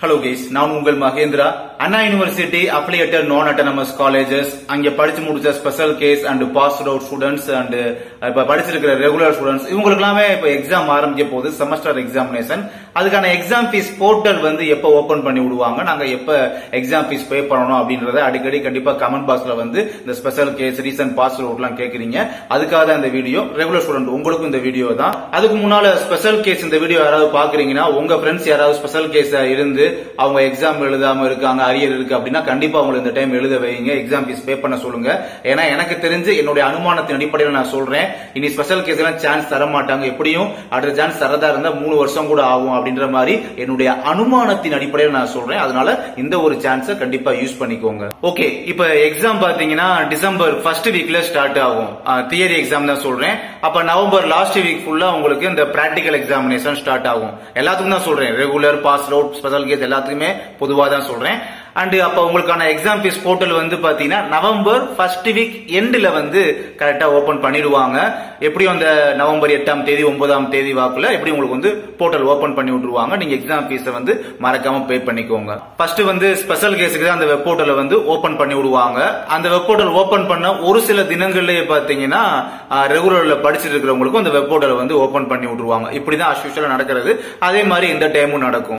Hello guys நான் உங்கள் Mahendra. Anna university affiliated non autonomous colleges அங்கே படிச்சு முடிச்ச special case and pass out students and இப்போ படிச்சிருக்கிற ரெகுலர் ஸ்டூடெண்ட்ஸ் இவங்களுக்கு எல்லாமே இப்போ எக்ஸாம் ஆரம்பிக்க போகுது. செமஸ்டர் எக்ஸாமினேஷன் அதுக்கான எக்ஸாம் ஃபீஸ் போர்ட்டல் வந்து எப்போ ஓபன் பண்ணி விடுவாங்க நாங்க எப்போ எக்ஸாம் ஃபீஸ் பே பண்ணணும் அப்படின்றத அடிக்கடி கண்டிப்பா கமெண்ட் பாக்ஸ்ல வந்து இந்த ஸ்பெஷல் கேஸ் ரீசன்ட் பாஸ் அவுட்லாம் கேட்குறீங்க கேக்குறீங்க. அதுக்காக தான் இந்த வீடியோ ரெகுலர் ஸ்டூடெண்ட் உங்களுக்கும் இந்த வீடியோ தான். அதுக்கு முன்னால ஸ்பெஷல் கேஸ் இந்த வீடியோ யாராவது பாக்குறீங்கன்னா உங்க ஃப்ரெண்ட்ஸ் யாராவது ஸ்பெஷல் கேஸ் இருந்து அவங்க எக்ஸாம் எழுதாம இருக்காங்க அரியர் இருக்கு அப்படின்னா கண்டிப்பா அவங்க இந்த டைம் எழுத வைங்க. எக்ஸாம் ஃபீஸ் பே பண்ண சொல்லுங்க. ஏன்னா எனக்கு தெரிஞ்சு என்னுடைய அனுமானத்தின் அடிப்படையில் நான் சொல்றேன். இனி ஸ்பெஷல் கேஸ் எல்லாம் சான்ஸ் தர மாட்டாங்க எப்படியும் அடுத்த சான்ஸ் தரதா இருந்தா மூணு வருஷம் கூட ஆகும் அப்படின்ற மாதிரி என்னுடைய அனுமானத்தின் அடிப்படையில் நான் சொல்றேன். அதனால இந்த ஒரு சான்ஸை கண்டிப்பா யூஸ் பண்ணிக்கோங்க. ஓகே இப்ப எக்ஸாம் பாத்தீங்கன்னா டிசம்பர் ஃபர்ஸ்ட் வீக்ல ஸ்டார்ட் ஆகும். தியரி எக்ஸாம் தான் சொல்றேன். அப்ப நவம்பர் லாஸ்ட் வீக் ஃபுல்லா உங்களுக்கு இந்த பிராக்டிகல் எக்ஸாமினேஷன் ஸ்டார்ட் ஆகும். எல்லாத்துக்கும் தான் சொல்றேன். Regular pass out special case எல்லாத்துக்குமே பொதுவா தான் சொல்றேன். அண்ட் அப்ப உங்களுக்கான எக்ஸாம் ஃபீஸ் போர்ட்டல் வந்து பாத்தீங்கன்னா நவம்பர் ஃபர்ஸ்ட் வீக் எண்ட்ல வந்து கரெக்டா ஓபன் பண்ணிடுவாங்க. எப்படியும் அந்த நவம்பர் எட்டாம் தேதி ஒன்பதாம் தேதி வாக்குல எப்படி உங்களுக்கு வந்து போர்ட்டல் ஓபன் பண்ணி விட்டுருவாங்க. நீங்க எக்ஸாம் ஃபீஸை வந்து மறக்காம பே பண்ணிக்கோங்க. ஃபர்ஸ்ட் வந்து ஸ்பெஷல் கேஸுக்கு தான் அந்த வெப் போர்ட்டலை வந்து ஓபன் பண்ணி விடுவாங்க. அந்த வெப் போர்ட்டல் ஓபன் பண்ண ஒரு சில தினங்கள்லயே பாத்தீங்கன்னா ரெகுலர்ல படிச்சுட்டு இருக்கிறவங்களுக்கும் அந்த வெப் போர்ட்டலை வந்து ஓபன் பண்ணி விட்டுருவாங்க. இப்படிதான் அஸ்யூஷலா நடக்கிறது. அதே மாதிரி இந்த டைமும் நடக்கும்.